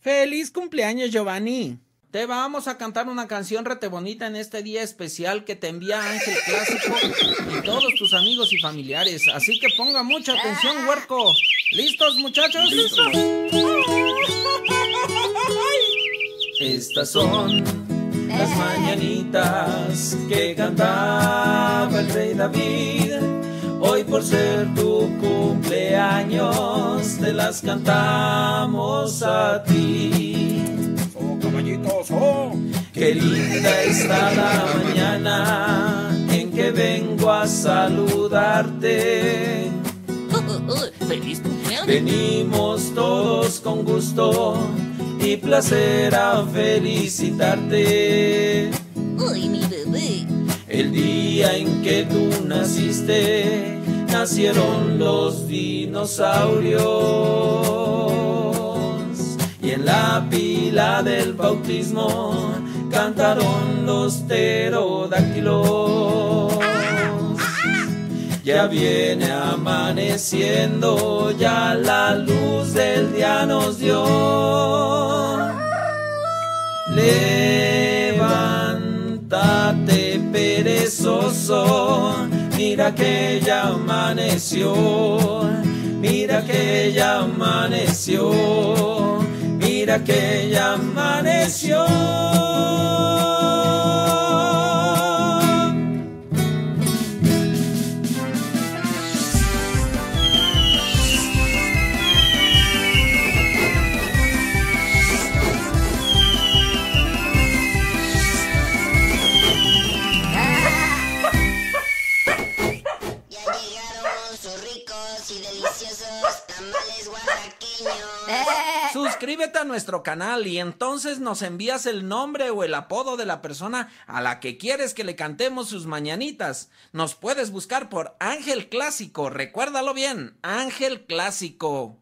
Feliz cumpleaños, Giovanni. Te vamos a cantar una canción rete bonita en este día especial que te envía Ángel Clásico y todos tus amigos y familiares. Así que ponga mucha atención, huerco. ¿Listos, muchachos? Estas son las mañanitas que cantaba el rey David. Hoy por ser tu cumpleaños te las cantamos a ti. Oh, caballitos, oh. Qué linda está la mañana en que vengo a saludarte. ¡Feliz cumpleaños! Venimos todos con gusto y placer a felicitarte. ¡Uy, mi bebé! El día en que tú naciste, nacieron los dinosaurios. La pila del bautismo cantaron los pterodáctilos. Ya viene amaneciendo, ya la luz del día nos dio. Levántate perezoso, mira que ya amaneció, mira que ya amaneció, mira que ya amaneció. Y deliciosos tamales oaxaqueños. Suscríbete a nuestro canal y entonces nos envías el nombre o el apodo de la persona a la que quieres que le cantemos sus mañanitas. Nos puedes buscar por Ángel Clásico, recuérdalo bien, Ángel Clásico.